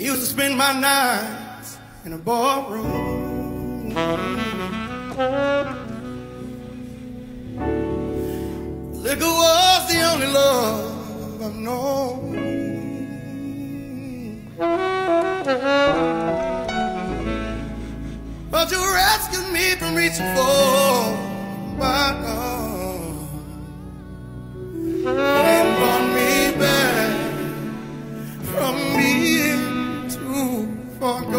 used to spend my nights in a barroom. Liquor was the only love I've known. But you rescued me from reaching for back